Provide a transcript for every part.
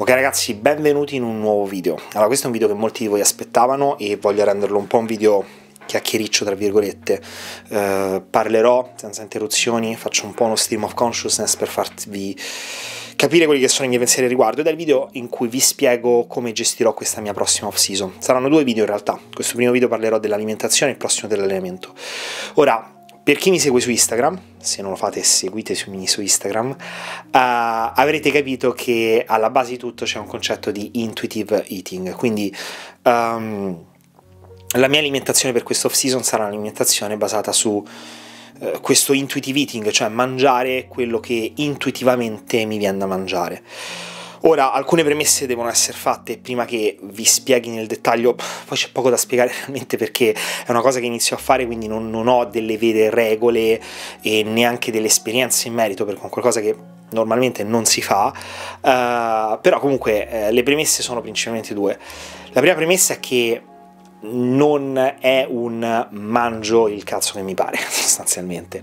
Ok ragazzi, benvenuti in un nuovo video. Allora, questo è un video che molti di voi aspettavano e voglio renderlo un po' un video chiacchiericcio tra virgolette. Uh, parlerò senza interruzioni, faccio un po' uno stream of consciousness per farvi capire quelli che sono i miei pensieri al riguardo ed è il video in cui vi spiego come gestirò questa mia prossima off season. Saranno due video in realtà. Questo primo video parlerò dell'alimentazione e il prossimo dell'allenamento. Ora, per chi mi segue su Instagram, se non lo fate seguitemi su Instagram, uh, avrete capito che alla base di tutto c'è un concetto di intuitive eating, quindi um, la mia alimentazione per questa off season sarà un'alimentazione basata su uh, questo intuitive eating, cioè mangiare quello che intuitivamente mi viene da mangiare. Ora, alcune premesse devono essere fatte prima che vi spieghi nel dettaglio, poi c'è poco da spiegare realmente perché è una cosa che inizio a fare, quindi non, non ho delle vere regole e neanche delle esperienze in merito, è qualcosa che normalmente non si fa, uh, però comunque eh, le premesse sono principalmente due. La prima premessa è che non è un mangio il cazzo che mi pare, sostanzialmente.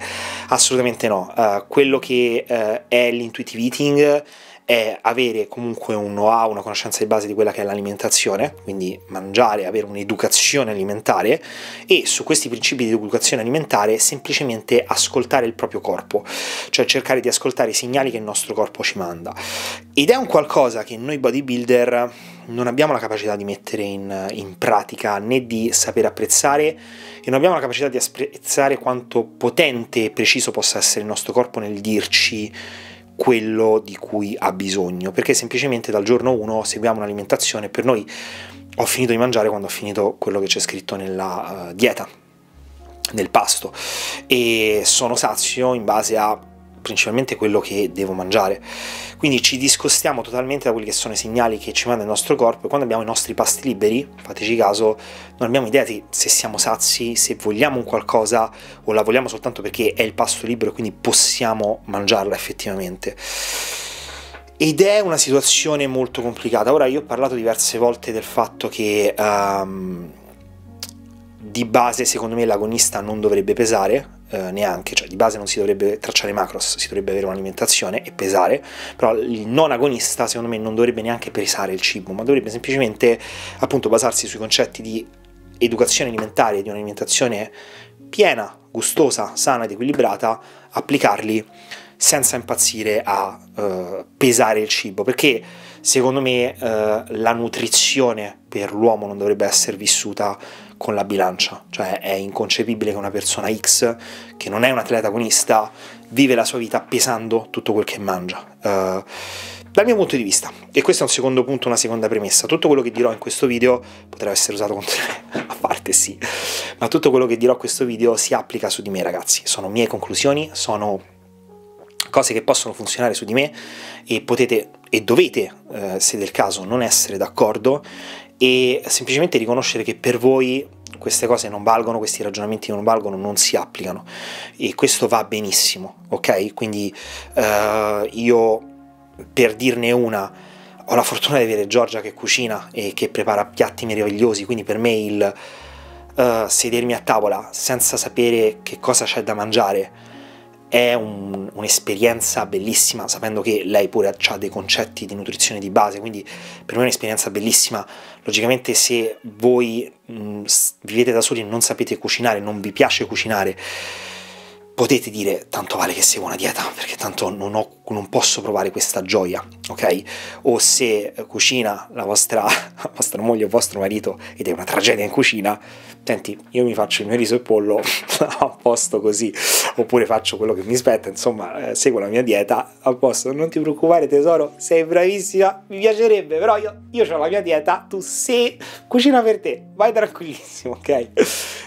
Assolutamente no. Uh, quello che uh, è l'intuitive eating è avere comunque un know-how, una conoscenza di base di quella che è l'alimentazione, quindi mangiare, avere un'educazione alimentare e su questi principi di educazione alimentare semplicemente ascoltare il proprio corpo, cioè cercare di ascoltare i segnali che il nostro corpo ci manda. Ed è un qualcosa che noi bodybuilder non abbiamo la capacità di mettere in, in pratica né di saper apprezzare e non abbiamo la capacità di apprezzare quanto potente e preciso possa essere il nostro corpo nel dirci quello di cui ha bisogno, perché semplicemente dal giorno 1 seguiamo un'alimentazione, per noi ho finito di mangiare quando ho finito quello che c'è scritto nella uh, dieta, nel pasto, e sono sazio in base a principalmente quello che devo mangiare. Quindi ci discostiamo totalmente da quelli che sono i segnali che ci manda il nostro corpo e quando abbiamo i nostri pasti liberi, fateci caso, non abbiamo idea di se siamo sazi, se vogliamo un qualcosa o la vogliamo soltanto perché è il pasto libero e quindi possiamo mangiarla effettivamente. Ed è una situazione molto complicata. Ora io ho parlato diverse volte del fatto che um, di base secondo me l'agonista non dovrebbe pesare, eh, neanche, cioè di base non si dovrebbe tracciare macros, si dovrebbe avere un'alimentazione e pesare, però il non agonista secondo me non dovrebbe neanche pesare il cibo, ma dovrebbe semplicemente appunto basarsi sui concetti di educazione alimentare, di un'alimentazione piena, gustosa, sana ed equilibrata, applicarli senza impazzire a uh, pesare il cibo, perché secondo me uh, la nutrizione per l'uomo non dovrebbe essere vissuta con la bilancia, cioè è inconcepibile che una persona X, che non è un atleta agonista, vive la sua vita pesando tutto quel che mangia. Uh, dal mio punto di vista, e questo è un secondo punto, una seconda premessa, tutto quello che dirò in questo video potrà essere usato contro me, a parte sì, ma tutto quello che dirò in questo video si applica su di me ragazzi, sono mie conclusioni, sono cose che possono funzionare su di me e potete e dovete, eh, se del caso, non essere d'accordo e semplicemente riconoscere che per voi queste cose non valgono, questi ragionamenti non valgono, non si applicano e questo va benissimo, ok? Quindi uh, io per dirne una ho la fortuna di avere Giorgia che cucina e che prepara piatti meravigliosi, quindi per me il uh, sedermi a tavola senza sapere che cosa c'è da mangiare è un, un'esperienza bellissima, sapendo che lei pure ha dei concetti di nutrizione di base, quindi per me è un'esperienza bellissima. Logicamente se voi mh, vivete da soli e non sapete cucinare, non vi piace cucinare, potete dire tanto vale che seguo una dieta perché tanto non, ho, non posso provare questa gioia, ok? O se cucina la vostra, la vostra moglie o vostro marito ed è una tragedia in cucina, senti, io mi faccio il mio riso e pollo a posto così, oppure faccio quello che mi spetta, insomma, eh, seguo la mia dieta a posto, non ti preoccupare tesoro, sei bravissima, mi piacerebbe, però io, io ho la mia dieta, tu sei, cucina per te, vai tranquillissimo, ok?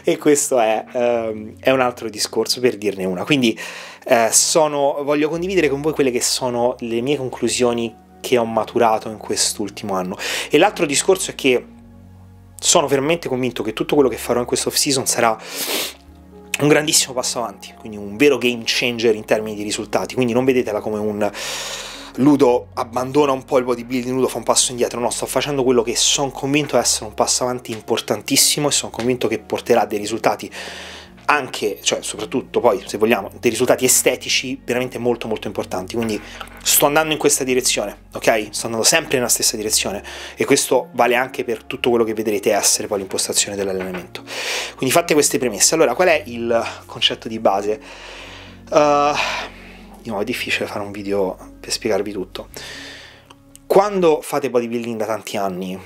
E questo è, um, è un altro discorso per dirne una. Quindi eh, sono, voglio condividere con voi quelle che sono le mie conclusioni che ho maturato in quest'ultimo anno. E l'altro discorso è che sono veramente convinto che tutto quello che farò in questa off season sarà un grandissimo passo avanti, quindi un vero game changer in termini di risultati. Quindi non vedetela come un Ludo abbandona un po' il bodybuilding, Ludo fa un passo indietro, no, sto facendo quello che sono convinto essere un passo avanti importantissimo e sono convinto che porterà dei risultati anche, cioè soprattutto poi se vogliamo, dei risultati estetici veramente molto molto importanti. Quindi sto andando in questa direzione, ok? Sto andando sempre nella stessa direzione e questo vale anche per tutto quello che vedrete essere poi l'impostazione dell'allenamento. Quindi fatte queste premesse, allora qual è il concetto di base? Uh, di nuovo è difficile fare un video per spiegarvi tutto. Quando fate bodybuilding da tanti anni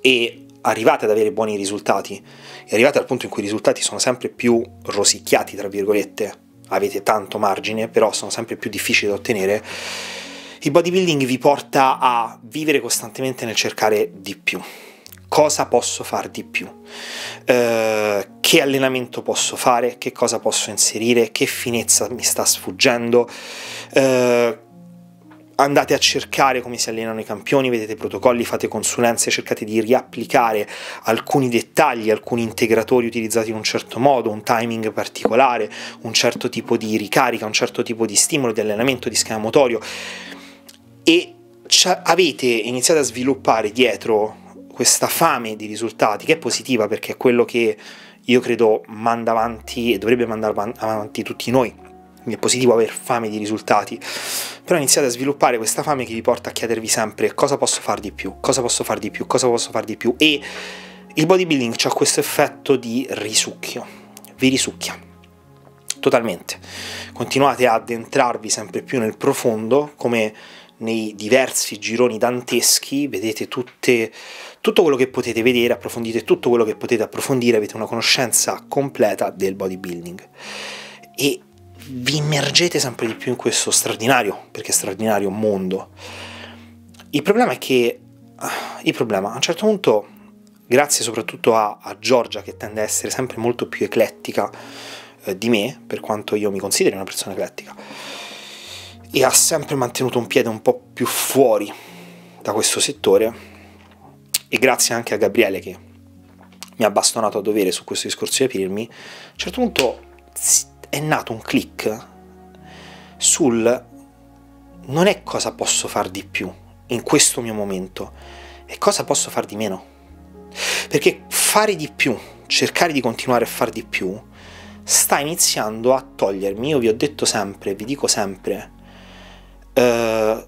e arrivate ad avere buoni risultati e arrivate al punto in cui i risultati sono sempre più rosicchiati, tra virgolette, avete tanto margine, però sono sempre più difficili da ottenere, il bodybuilding vi porta a vivere costantemente nel cercare di più. Cosa posso fare di più? Uh, che allenamento posso fare? Che cosa posso inserire? Che finezza mi sta sfuggendo? Uh, andate a cercare come si allenano i campioni, vedete protocolli, fate consulenze, cercate di riapplicare alcuni dettagli, alcuni integratori utilizzati in un certo modo, un timing particolare, un certo tipo di ricarica, un certo tipo di stimolo, di allenamento, di schema motorio. E avete iniziato a sviluppare dietro questa fame di risultati che è positiva perché è quello che io credo manda avanti e dovrebbe mandare avanti tutti noi quindi è positivo avere fame di risultati, però iniziate a sviluppare questa fame che vi porta a chiedervi sempre cosa posso fare di più, cosa posso fare di più, cosa posso fare di più e il bodybuilding ha questo effetto di risucchio, vi risucchia totalmente. Continuate ad addentrarvi sempre più nel profondo, come nei diversi gironi danteschi, vedete tutte, tutto quello che potete vedere, approfondite tutto quello che potete approfondire, avete una conoscenza completa del bodybuilding. E vi immergete sempre di più in questo straordinario, perché straordinario mondo. Il problema è che, il problema, a un certo punto, grazie soprattutto a, a Giorgia, che tende a essere sempre molto più eclettica eh, di me, per quanto io mi consideri una persona eclettica, e ha sempre mantenuto un piede un po' più fuori da questo settore, e grazie anche a Gabriele che mi ha bastonato a dovere su questo discorso di aprirmi, a un certo punto è nato un click sul non è cosa posso fare di più in questo mio momento, è cosa posso fare di meno. Perché fare di più, cercare di continuare a fare di più, sta iniziando a togliermi. Io vi ho detto sempre, vi dico sempre, eh,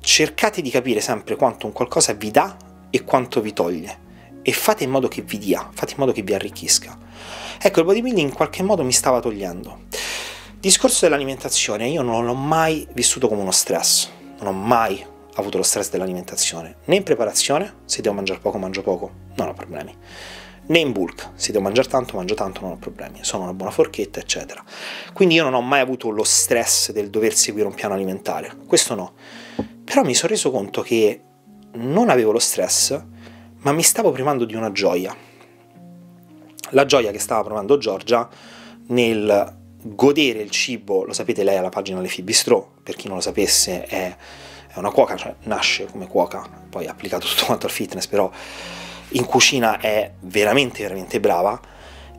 cercate di capire sempre quanto un qualcosa vi dà e quanto vi toglie. E fate in modo che vi dia, fate in modo che vi arricchisca. Ecco, il bodybuilding in qualche modo mi stava togliendo. Discorso dell'alimentazione, io non l'ho mai vissuto come uno stress, non ho mai avuto lo stress dell'alimentazione, né in preparazione, se devo mangiare poco mangio poco, non ho problemi, né in bulk, se devo mangiare tanto mangio tanto, non ho problemi, sono una buona forchetta, eccetera. Quindi io non ho mai avuto lo stress del dover seguire un piano alimentare, questo no. Però mi sono reso conto che non avevo lo stress, ma mi stavo privando di una gioia. La gioia che stava provando Giorgia nel godere il cibo, lo sapete lei ha la pagina Le Bistro, per chi non lo sapesse è, è una cuoca, cioè nasce come cuoca, poi ha applicato tutto quanto al fitness, però in cucina è veramente veramente brava.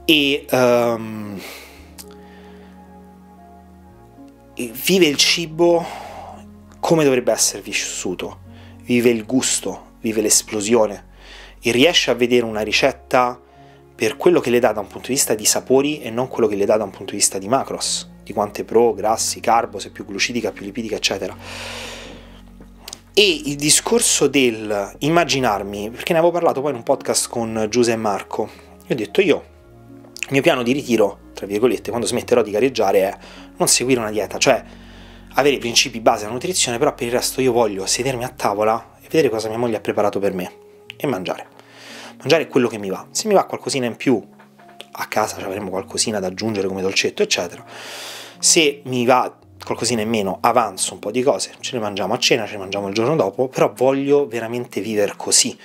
E, um, e vive il cibo come dovrebbe essere vissuto, vive il gusto, vive l'esplosione e riesce a vedere una ricetta per quello che le dà da un punto di vista di sapori e non quello che le dà da un punto di vista di macros, di quante pro, grassi, carbo, se più glucidica, più lipidica, eccetera. E il discorso del immaginarmi, perché ne avevo parlato poi in un podcast con Giuse e Marco, io ho detto io, il mio piano di ritiro, tra virgolette, quando smetterò di gareggiare è non seguire una dieta, cioè avere i principi base della nutrizione, però per il resto io voglio sedermi a tavola e vedere cosa mia moglie ha preparato per me e mangiare mangiare quello che mi va. Se mi va qualcosina in più, a casa avremo qualcosina da aggiungere come dolcetto, eccetera. Se mi va qualcosina in meno, avanzo un po' di cose, ce le mangiamo a cena, ce le mangiamo il giorno dopo, però voglio veramente vivere così,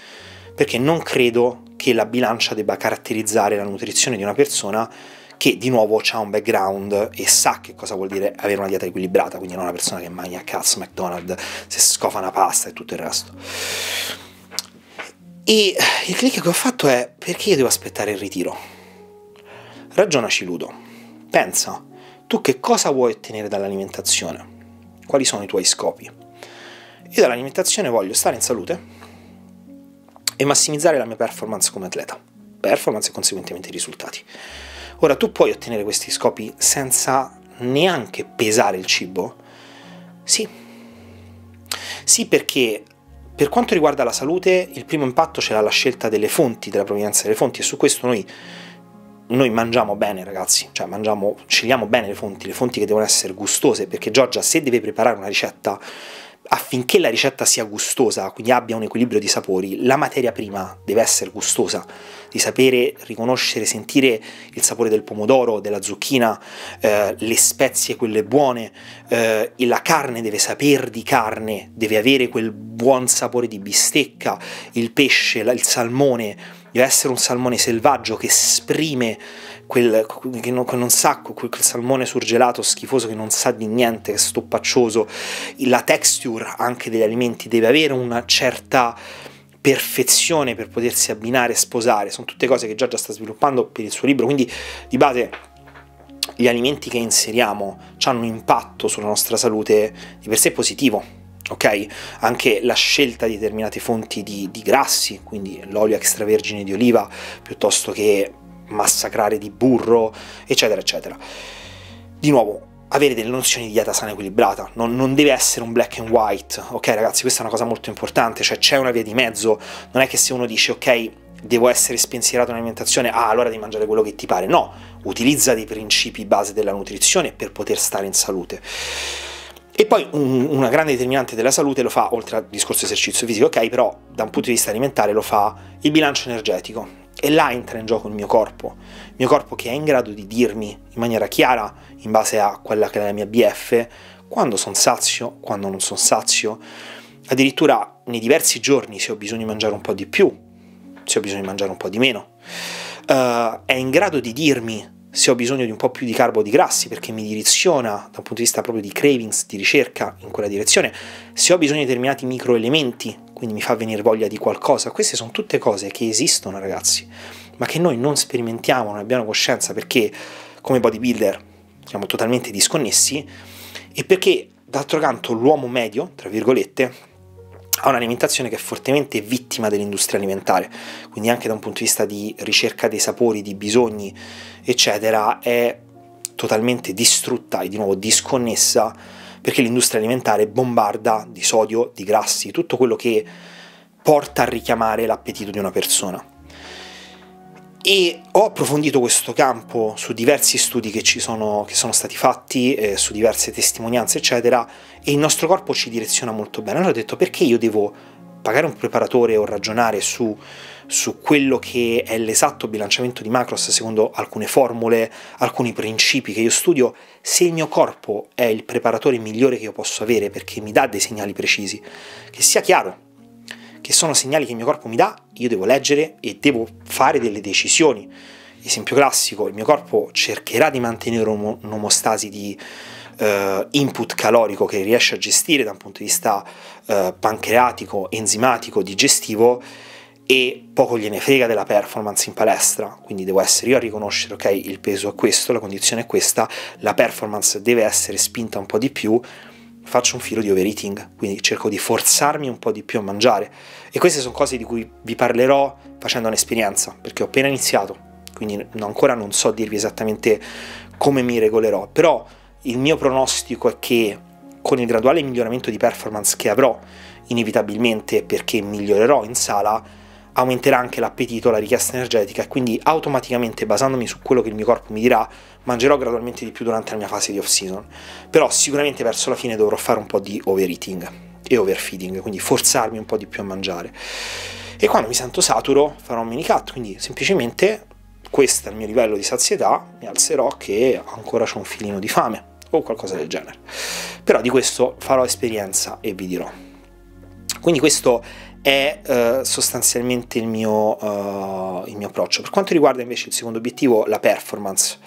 perché non credo che la bilancia debba caratterizzare la nutrizione di una persona che di nuovo ha un background e sa che cosa vuol dire avere una dieta equilibrata, quindi non una persona che mangia a cazzo McDonald's, se scofa una pasta e tutto il resto. E il click che ho fatto è perché io devo aspettare il ritiro? Ragionaci Ludo, pensa, tu che cosa vuoi ottenere dall'alimentazione? Quali sono i tuoi scopi? Io dall'alimentazione voglio stare in salute e massimizzare la mia performance come atleta, performance e conseguentemente i risultati. Ora, tu puoi ottenere questi scopi senza neanche pesare il cibo? Sì. Sì, perché per quanto riguarda la salute, il primo impatto ce l'ha la scelta delle fonti, della provenienza delle fonti, e su questo noi, noi mangiamo bene, ragazzi, cioè mangiamo, scegliamo bene le fonti, le fonti che devono essere gustose, perché Giorgia, se deve preparare una ricetta, affinché la ricetta sia gustosa, quindi abbia un equilibrio di sapori, la materia prima deve essere gustosa, di sapere riconoscere, sentire il sapore del pomodoro, della zucchina, eh, le spezie, quelle buone, eh, la carne deve sapere di carne, deve avere quel buon sapore di bistecca, il pesce, il salmone, deve essere un salmone selvaggio che esprime quel che non, che non sa, quel, quel, salmone surgelato schifoso che non sa di niente, che è stoppaccioso, la texture anche degli alimenti deve avere una certa perfezione per potersi abbinare e sposare, sono tutte cose che Giorgia sta sviluppando per il suo libro, quindi di base gli alimenti che inseriamo hanno un impatto sulla nostra salute di per sé positivo, ok? Anche la scelta di determinate fonti di, di, grassi, quindi l'olio extravergine di oliva piuttosto che massacrare di burro, eccetera, eccetera. Di nuovo, avere delle nozioni di dieta sana e equilibrata, non, non, deve essere un black and white, ok ragazzi, questa è una cosa molto importante, cioè c'è una via di mezzo, non è che se uno dice ok, devo essere spensierato nell'alimentazione, ah allora devi mangiare quello che ti pare, no, utilizza dei principi base della nutrizione per poter stare in salute. E poi un, una grande determinante della salute lo fa, oltre al discorso esercizio fisico, ok, però da un punto di vista alimentare lo fa il bilancio energetico. E là entra in gioco il mio corpo, il mio corpo che è in grado di dirmi in maniera chiara, in base a quella che è la mia BF, quando sono sazio, quando non sono sazio, addirittura nei diversi giorni se ho bisogno di mangiare un po' di più, se ho bisogno di mangiare un po' di meno. Uh, è in grado di dirmi se ho bisogno di un po' più di carbo o di grassi perché mi direziona da un punto di vista proprio di cravings, di ricerca in quella direzione, se ho bisogno di determinati microelementi, quindi mi fa venire voglia di qualcosa, queste sono tutte cose che esistono ragazzi, ma che noi non sperimentiamo, non abbiamo coscienza perché come bodybuilder siamo totalmente disconnessi e perché d'altro canto l'uomo medio, tra virgolette, ha un'alimentazione che è fortemente vittima dell'industria alimentare, quindi anche da un punto di vista di ricerca dei sapori, di bisogni, eccetera, è totalmente distrutta e di nuovo disconnessa perché l'industria alimentare bombarda di sodio, di grassi, tutto quello che porta a richiamare l'appetito di una persona e ho approfondito questo campo su diversi studi che, ci sono, che sono stati fatti, eh, su diverse testimonianze, eccetera, e il nostro corpo ci direziona molto bene. Allora ho detto perché io devo pagare un preparatore o ragionare su, su quello che è l'esatto bilanciamento di macros secondo alcune formule, alcuni principi che io studio, se il mio corpo è il preparatore migliore che io posso avere perché mi dà dei segnali precisi, che sia chiaro, che sono segnali che il mio corpo mi dà, io devo leggere e devo fare delle decisioni. Esempio classico, il mio corpo cercherà di mantenere un'omostasi di uh, input calorico che riesce a gestire da un punto di vista uh, pancreatico, enzimatico, digestivo e poco gliene frega della performance in palestra, quindi devo essere io a riconoscere ok, il peso è questo, la condizione è questa, la performance deve essere spinta un po' di più, faccio un filo di overeating, quindi cerco di forzarmi un po' di più a mangiare. E queste sono cose di cui vi parlerò facendo un'esperienza, perché ho appena iniziato, quindi ancora non so dirvi esattamente come mi regolerò, però il mio pronostico è che con il graduale miglioramento di performance che avrò inevitabilmente perché migliorerò in sala, aumenterà anche l'appetito, la richiesta energetica e quindi automaticamente basandomi su quello che il mio corpo mi dirà mangerò gradualmente di più durante la mia fase di off season però sicuramente verso la fine dovrò fare un po' di overeating e overfeeding quindi forzarmi un po' di più a mangiare. E quando mi sento saturo farò un mini cut quindi semplicemente questo è il mio livello di sazietà mi alzerò che ancora ho un filino di fame o qualcosa del genere però di questo farò esperienza e vi dirò quindi questo è uh, sostanzialmente il mio, uh, il mio approccio. Per quanto riguarda invece il secondo obiettivo, la performance,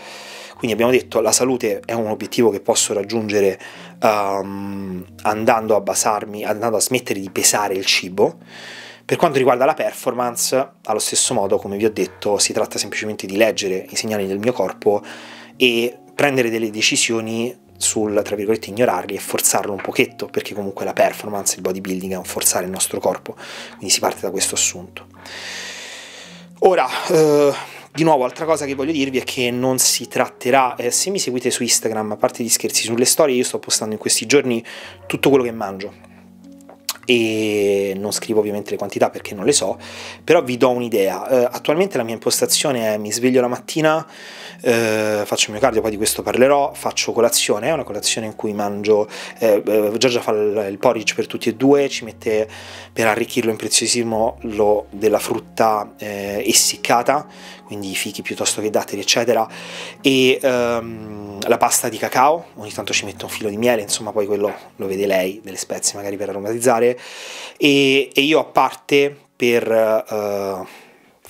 quindi abbiamo detto la salute è un obiettivo che posso raggiungere um, andando a basarmi, andando a smettere di pesare il cibo. Per quanto riguarda la performance, allo stesso modo, come vi ho detto, si tratta semplicemente di leggere i segnali del mio corpo e prendere delle decisioni sul, tra virgolette, ignorarli e forzarlo un pochetto, perché comunque la performance, il bodybuilding è un forzare il nostro corpo, quindi si parte da questo assunto. Ora, eh, Di nuovo, altra cosa che voglio dirvi è che non si tratterà, eh, se mi seguite su Instagram, a parte gli scherzi sulle storie, io sto postando in questi giorni tutto quello che mangio e non scrivo ovviamente le quantità perché non le so, però vi do un'idea. Uh, attualmente la mia impostazione è mi sveglio la mattina, uh, faccio il mio cardio, poi di questo parlerò, faccio colazione, è una colazione in cui mangio, eh, uh, Giorgia fa il, il, porridge per tutti e due, ci mette per arricchirlo in preziosismo lo della frutta eh, essiccata, quindi fichi piuttosto che datteri eccetera, e um, la pasta di cacao, ogni tanto ci metto un filo di miele, insomma poi quello lo vede lei, delle spezie magari per aromatizzare, e, e io a parte per uh,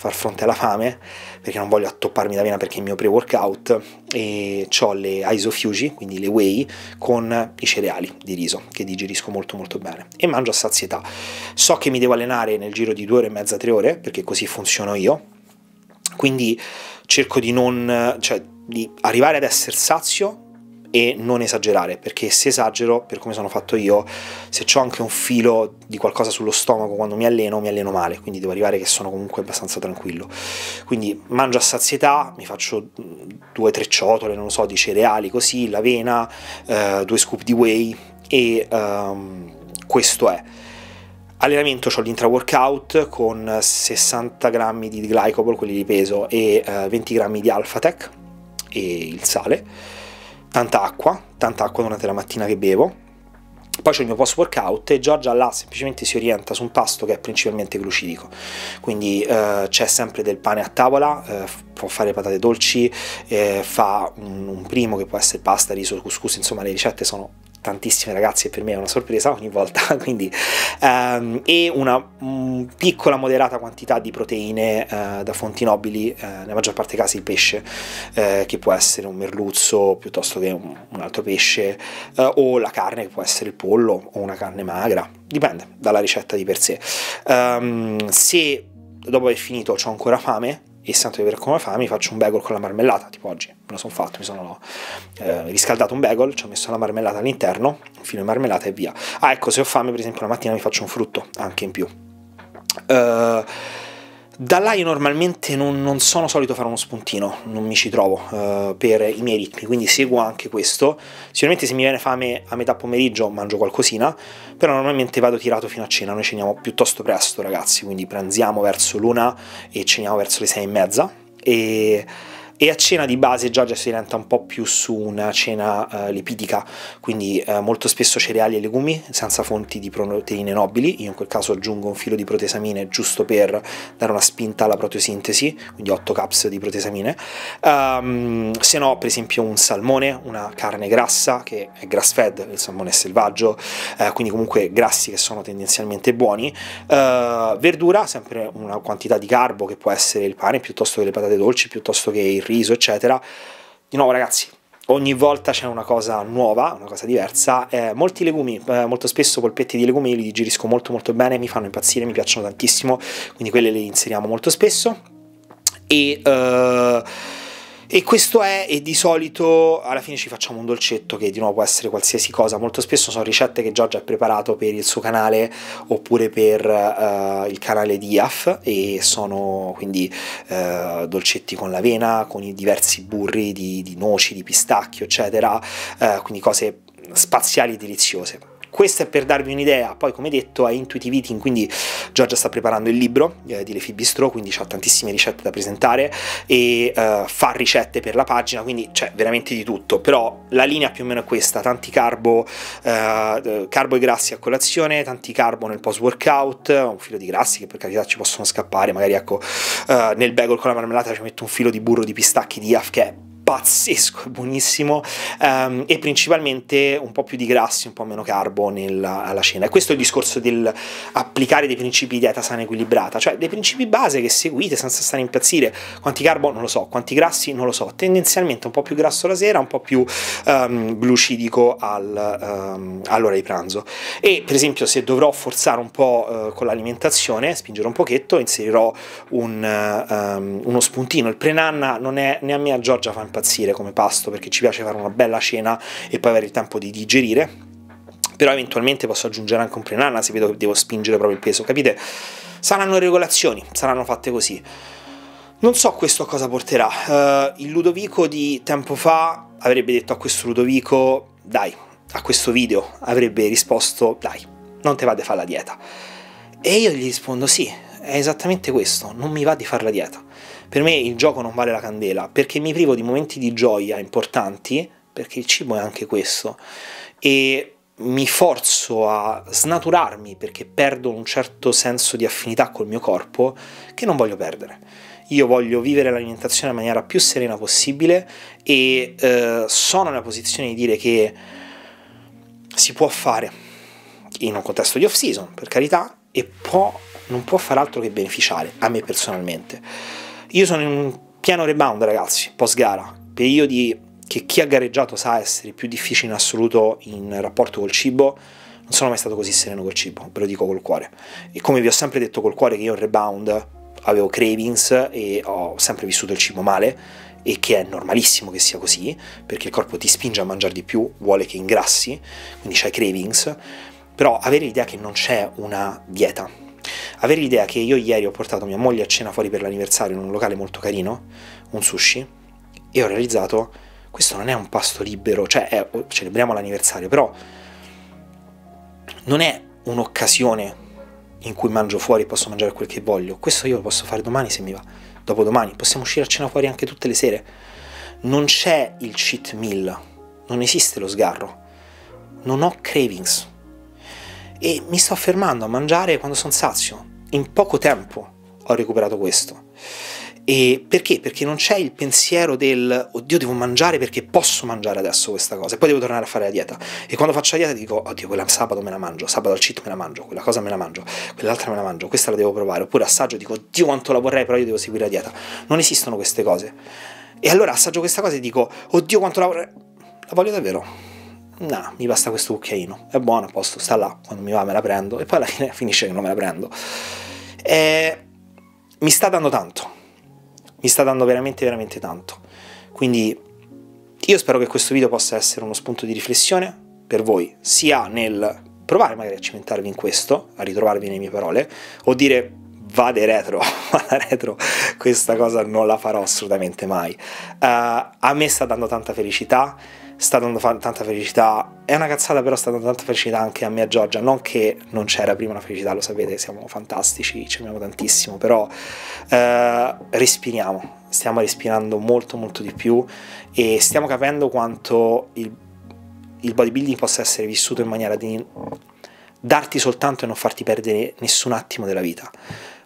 far fronte alla fame, perché non voglio attopparmi da vena perché è il mio pre-workout, e ho le isofugi, quindi le whey, con i cereali di riso, che digerisco molto molto bene, e mangio a sazietà. So che mi devo allenare nel giro di due ore e mezza, tre ore, perché così funziono io, quindi cerco di non, cioè, di arrivare ad essere sazio e non esagerare, perché se esagero, per come sono fatto io, se ho anche un filo di qualcosa sullo stomaco quando mi alleno, mi alleno male, quindi devo arrivare che sono comunque abbastanza tranquillo. Quindi mangio a sazietà, mi faccio due o tre ciotole, non so, di cereali così, l'avena, eh, due scoop di whey e um, questo è. Allenamento ho l'intra-workout con 60 grammi di glycobol, quelli di peso, e eh, 20 grammi di Alphatec e il sale, tanta acqua, tanta acqua durante la mattina che bevo. Poi c'è il mio post workout e Giorgia là semplicemente si orienta su un pasto che è principalmente glucidico, quindi eh, c'è sempre del pane a tavola, eh, può fare patate dolci, eh, fa un, un, primo che può essere pasta, riso, couscous, insomma le ricette sono tantissime ragazzi e per me è una sorpresa ogni volta quindi um, e una um, piccola moderata quantità di proteine uh, da fonti nobili uh, nella maggior parte dei casi il pesce uh, che può essere un merluzzo piuttosto che un, un altro pesce o la carne che può essere il pollo o una carne magra dipende dalla ricetta di per sé. Um, se dopo aver finito ho ancora fame e sento di avere come fame, mi faccio un bagel con la marmellata, tipo oggi me lo sono fatto, mi sono eh, riscaldato un bagel, ci ho messo la marmellata all'interno, un filo di marmellata e via. Ah, ecco, se ho fame, per esempio, la mattina mi faccio un frutto, anche in più. Uh, da là io normalmente non, non, sono solito fare uno spuntino, non mi ci trovo uh, per i miei ritmi, quindi seguo anche questo. Sicuramente se mi viene fame a metà pomeriggio mangio qualcosina, però normalmente vado tirato fino a cena, noi ceniamo piuttosto presto ragazzi, quindi pranziamo verso l'una e ceniamo verso le sei e mezza e e a cena di base Giorgia si orienta un po' più su una cena uh, lipidica, quindi uh, molto spesso cereali e legumi senza fonti di proteine nobili, io in quel caso aggiungo un filo di protesamine giusto per dare una spinta alla proteosintesi, quindi 8 caps di protesamine, um, se no per esempio un salmone, una carne grassa che è grass fed, il salmone è selvaggio, uh, quindi comunque grassi che sono tendenzialmente buoni, verdura, sempre una quantità di carbo che può essere il pane piuttosto che le patate dolci, piuttosto che il riso, eccetera. Di nuovo, ragazzi, ogni volta c'è una cosa nuova, una cosa diversa. Eh, molti legumi, eh, molto spesso polpetti di legumi li digerisco molto molto bene, mi fanno impazzire, mi piacciono tantissimo, quindi quelle le inseriamo molto spesso. E... Uh, e questo è, e di solito alla fine ci facciamo un dolcetto che di nuovo può essere qualsiasi cosa. Molto spesso sono ricette che Giorgia ha preparato per il suo canale oppure per uh, il canale di IAF e sono quindi uh, dolcetti con l'avena, con i diversi burri di, di noci, di pistacchio, eccetera, uh, quindi cose spaziali deliziose. Questo è per darvi un'idea, poi come detto è Intuitive Eating, quindi Giorgia sta preparando il libro eh, di Lefi Bistro, quindi ha tantissime ricette da presentare e eh, fa ricette per la pagina, quindi c'è veramente di tutto, però la linea più o meno è questa, tanti carbo, eh, carbo e grassi a colazione, tanti carbo nel post workout, un filo di grassi che per carità ci possono scappare, magari ecco eh, nel bagel con la marmellata ci metto un filo di burro di pistacchi di AF che è pazzesco, buonissimo um, e principalmente un po' più di grassi, un po' meno carbo nella, alla cena. E questo è il discorso del applicare dei principi di dieta sana e equilibrata, cioè dei principi base che seguite senza stare a impazzire. Quanti carbo non lo so, quanti grassi non lo so, tendenzialmente un po' più grasso la sera, un po' più um, glucidico al, um, all'ora di pranzo. E per esempio se dovrò forzare un po' uh, con l'alimentazione, spingere un pochetto, inserirò un, uno spuntino. Il pre-nanna non è né a me a Giorgia fa impazzire come pasto perché ci piace fare una bella cena e poi avere il tempo di digerire però eventualmente posso aggiungere anche un prenana se vedo che devo spingere proprio il peso capite saranno regolazioni saranno fatte così Non so questo a cosa porterà. Uh, il Ludovico di tempo fa avrebbe detto a questo Ludovico, dai, a questo video avrebbe risposto, dai, non te va di fare la dieta. E io gli rispondo, sì, è esattamente questo, non mi va di fare la dieta. Per me il gioco non vale la candela, perché mi privo di momenti di gioia importanti, perché il cibo è anche questo, e mi forzo a snaturarmi perché perdo un certo senso di affinità col mio corpo che non voglio perdere. Io voglio vivere l'alimentazione in maniera più serena possibile e eh, sono nella posizione di dire che si può fare in un contesto di off season, per carità, e può, non può fare altro che beneficiare a me personalmente. Io sono in un pieno rebound, ragazzi, post gara, periodi che chi ha gareggiato sa essere più difficili in assoluto in rapporto col cibo. Non sono mai stato così sereno col cibo, ve lo dico col cuore. E come vi ho sempre detto col cuore che io in rebound avevo cravings e ho sempre vissuto il cibo male e che è normalissimo che sia così, perché il corpo ti spinge a mangiare di più, vuole che ingrassi, quindi c'hai cravings, però avere l'idea che non c'è una dieta, avere l'idea che io ieri ho portato mia moglie a cena fuori per l'anniversario in un locale molto carino, un sushi, e ho realizzato questo non è un pasto libero, cioè è, celebriamo l'anniversario, però non è un'occasione in cui mangio fuori e posso mangiare quel che voglio. Questo io lo posso fare domani se mi va. Dopodomani possiamo uscire a cena fuori anche tutte le sere. Non c'è il cheat meal, non esiste lo sgarro. Non ho cravings. E mi sto fermando a mangiare quando sono sazio. In poco tempo ho recuperato questo. E perché? Perché non c'è il pensiero del oddio devo mangiare perché posso mangiare adesso questa cosa e poi devo tornare a fare la dieta. E quando faccio la dieta dico oddio quella sabato me la mangio, sabato al cheat me la mangio, quella cosa me la mangio, quell'altra me la mangio, questa la devo provare. Oppure assaggio e dico oddio quanto la vorrei però io devo seguire la dieta. Non esistono queste cose. E allora assaggio questa cosa e dico oddio quanto la vorrei. La voglio davvero? No, mi basta questo cucchiaino. È buono, a posto, sta là, quando mi va me la prendo e poi alla fine finisce che non me la prendo. E mi sta dando tanto mi sta dando veramente veramente tanto. Quindi io spero che questo video possa essere uno spunto di riflessione per voi, sia nel provare magari a cimentarvi in questo, a ritrovarvi nelle mie parole, o dire vade retro, vada retro, questa cosa non la farò assolutamente mai. Uh, a me sta dando tanta felicità, sta dando tanta felicità, è una cazzata però sta dando tanta felicità anche a me e a Giorgia, non che non c'era prima una felicità, lo sapete, siamo fantastici, ci amiamo tantissimo, però uh, respiriamo, stiamo respirando molto molto di più e stiamo capendo quanto il, il bodybuilding possa essere vissuto in maniera di darti soltanto e non farti perdere nessun attimo della vita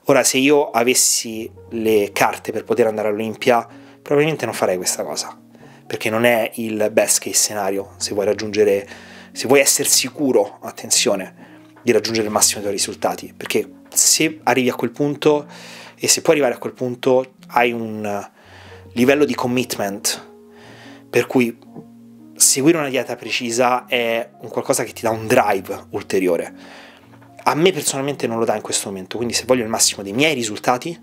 Ora, se io avessi le carte per poter andare all'Olimpia, probabilmente non farei questa cosa, perché non è il best case scenario se vuoi raggiungere, se vuoi essere sicuro, attenzione, di raggiungere il massimo dei risultati, perché se arrivi a quel punto e se puoi arrivare a quel punto hai un livello di commitment per cui seguire una dieta precisa è un qualcosa che ti dà un drive ulteriore a me personalmente non lo dà in questo momento, quindi se voglio il massimo dei miei risultati,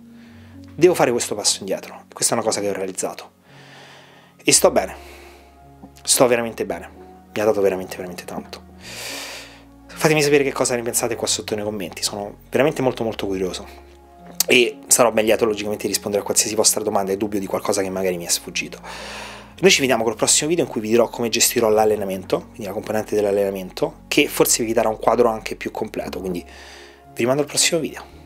devo fare questo passo indietro. Questa è una cosa che ho realizzato. E sto bene, sto veramente bene, mi ha dato veramente, veramente tanto. Fatemi sapere che cosa ne pensate qua sotto nei commenti, sono veramente molto molto curioso. E sarò ben lieto logicamente di rispondere a qualsiasi vostra domanda e dubbio di qualcosa che magari mi è sfuggito. Noi ci vediamo col prossimo video in cui vi dirò come gestirò l'allenamento, quindi la componente dell'allenamento, che forse vi darà un quadro anche più completo, quindi vi rimando al prossimo video.